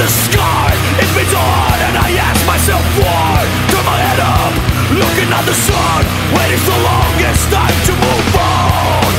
the sky. It's and I ask myself why. Turn my head up, looking at the sun. Waiting so long, it's time to move on.